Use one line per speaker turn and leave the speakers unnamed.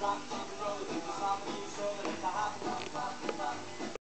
rock, keep it the song being stolen, it's a hop.